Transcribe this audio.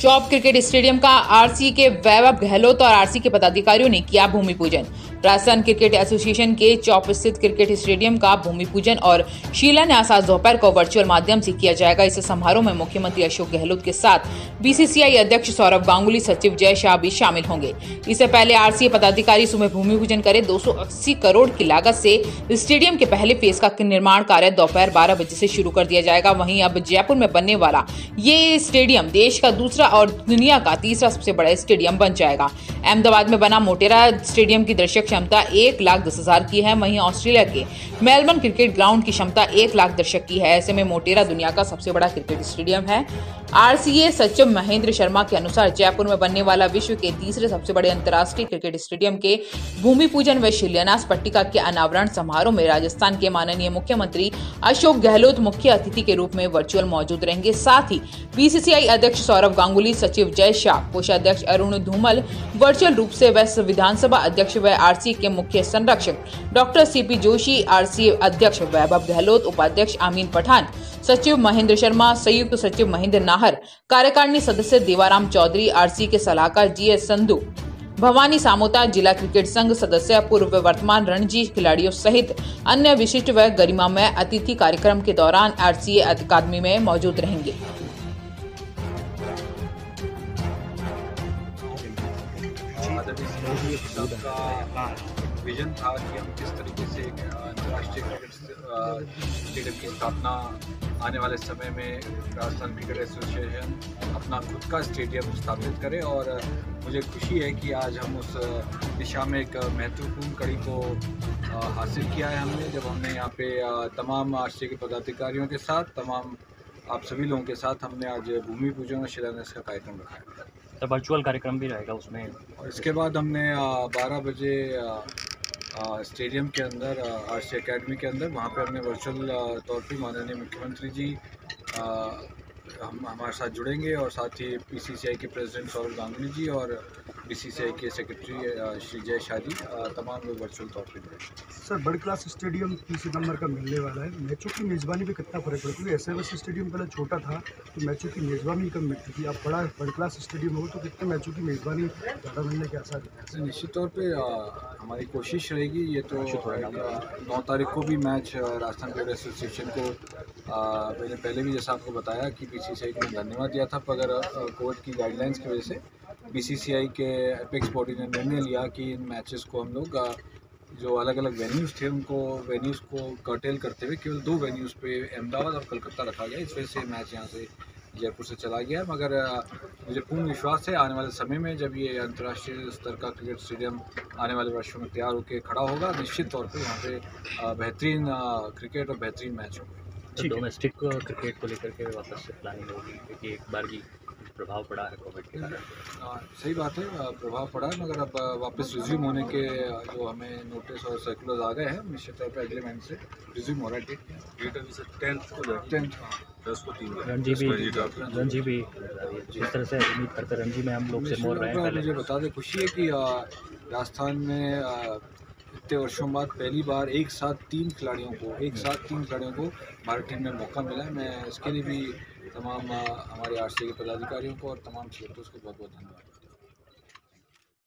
चौप cricket stadium का RC के वैभव गहलोत और आरसी के पदाधिकारियों ने किया भूमि पूजन राजस्थान क्रिकेट एसोसिएशन के चौप स्थित क्रिकेट स्टेडियम का भूमि पूजन और शिलान्यास आज दोपहर को वर्चुअल माध्यम से किया जाएगा। इस समारोह में मुख्यमंत्री अशोक गहलोत के साथ बीसीसीआई अध्यक्ष सौरभ गांगुली, सचिव जय शाह भी शामिल होंगे। इससे पहले आरसीए पदाधिकारी सुबह भूमि पूजन करे 280 करोड़ की लागत से स्टेडियम के पहले फ़ेज़ का निर्माण कार्य दोपहर 12 बजे से शुरू कर दिया जाएगा। वहीं अब जयपुर में बनने वाला ये स्टेडियम देश का दूसरा और दुनिया का तीसरा सबसे बड़ा स्टेडियम बन जाएगा। अहमदाबाद में बना मोटेरा स्टेडियम की दर्शक क्षमता एक लाख दस हज़ार की है। वहीं ऑस्ट्रेलिया के मेलबर्न क्रिकेट ग्राउंड की क्षमता एक लाख दर्शक की है। ऐसे में मोटेरा दुनिया का सबसे बड़ा क्रिकेट स्टेडियम है। आरसीए सचिव महेंद्र शर्मा के अनुसार जयपुर में बनने वाला विश्व के तीसरे सबसे बड़े अंतर्राष्ट्रीय क्रिकेट स्टेडियम के भूमि पूजन व शिलान्यास पट्टिका के अनावरण समारोह में राजस्थान के माननीय मुख्यमंत्री अशोक गहलोत मुख्य अतिथि के रूप में वर्चुअल मौजूद रहेंगे। साथ ही बीसीसीआई अध्यक्ष सौरभ गांगुली, सचिव जय शाह, कोषाध्यक्ष अरुण धूमल, वर्चुअल रूप से वह विधानसभा अध्यक्ष व आरसी के मुख्य संरक्षक, डॉक्टर सीपी जोशी आरसी अध्यक्ष वैभव गहलोत, उपाध्यक्ष आमीन पठान, सचिव महेंद्र शर्मा, संयुक्त सचिव महेंद्र नाहर, कार्यकारिणी सदस्य देवाराम चौधरी आरसी के सलाहकार जी एस संधु, भवानी सामोता, जिला क्रिकेट संघ सदस्य, पूर्व वर्तमान रणजी खिलाड़ियों सहित अन्य विशिष्ट व गरिमामय अतिथि कार्यक्रम के दौरान आरसीए अकादमी में मौजूद रहेंगे। विजन था कि हम किस तरीके से एक अंतर्राष्ट्रीय क्रिकेट स्टेडियम की स्थापना, आने वाले समय में राजस्थान क्रिकेट एसोसिएशन अपना खुद का स्टेडियम स्थापित करे और मुझे खुशी है कि आज हम उस दिशा में एक महत्वपूर्ण कड़ी को हासिल किया है हमने। जब हमने यहाँ पे तमाम राष्ट्रीय के पदाधिकारियों के साथ, तमाम आप सभी लोगों के साथ हमने आज भूमि पूजन और शिलान्यास का कार्यक्रम रखा है। तो वर्चुअल कार्यक्रम भी रहेगा उसमें। इसके बाद हमने बारह बजे स्टेडियम के अंदर आर सी अकेडमी के अंदर, वहाँ पे हमने वर्चुअल तौर पर माननीय मुख्यमंत्री जी हम हमारे साथ जुड़ेंगे और साथ ही पीसीसीआई के प्रेसिडेंट सौरभ गांगुली जी और बीसीसीआई के सेक्रेटरी श्री जय शाह जी तमाम लोग वर्चुअल तौर पर जुड़े सर बर्ड क्लास स्टेडियम तीस सितंबर का मिलने वाला है। मैचों की मेज़बानी पे कितना फ़र्क पड़ा क्योंकि एस एस स्टेडियम पहले छोटा था तो मैचों की मेज़बानी कम मिलती थी। अब बड़ा बर्ड क्लास स्टेडियम हो तो कितने मैचों की मेज़बानी ज़्यादा मिलने के आसार है? निश्चित तौर पर हमारी कोशिश रहेगी ये तो नौ तारीख को भी मैच राजस्थान क्रिकेट एसोसिएशन को मैंने पहले भी जैसा आपको बताया कि बी को धन्यवाद दिया था, पर अगर कोर्ट की गाइडलाइंस की वजह से बीसीसीआई के एपेक्स बॉडी ने निर्णय लिया कि इन मैचेस को हम लोग जो अलग अलग वेन्यूज़ थे, उनको वेन्यूज़ को कर्टेल करते हुए केवल दो वेन्यूज़ पे अहमदाबाद और कलकत्ता रखा गया। इस वजह से मैच यहाँ से जयपुर से चला गया। मगर मुझे पूर्ण विश्वास है, आने वाले समय में जब ये अंतर्राष्ट्रीय स्तर का क्रिकेट स्टेडियम आने वाले वर्षों में तैयार होकर खड़ा होगा, निश्चित तौर पर यहाँ पे बेहतरीन क्रिकेट और बेहतरीन मैच होंगे। डोमेस्टिक क्रिकेट को लेकर के वापस से प्लानिंग होगी क्योंकि एक बार की प्रभाव पड़ा है कोविड के कारण। हाँ, सही बात है प्रभाव पड़ा है मगर अब वापस रिज्यूम होने के जो हमें नोटिस और सर्कुलर आ गए हैं निश्चित तौर पर अगले महीने से रिज्यूम हो रहा है डेट अभी से टेंथ को टेंथ दस को तीन रणजी भी रणजी भी जिस तरह से उम्मीद करते रणजी में हम लोग से मोर रहे हैं मुझे बता दें खुशी है कि राजस्थान में इतने वर्षों बाद पहली बार एक साथ तीन खिलाड़ियों को, एक साथ तीन खिलाड़ियों को भारत टीम में मौका मिला मैं इसके लिए भी तमाम हमारे आरसी के पदाधिकारियों को और तमाम क्षेत्रों को बहुत बहुत धन्यवाद।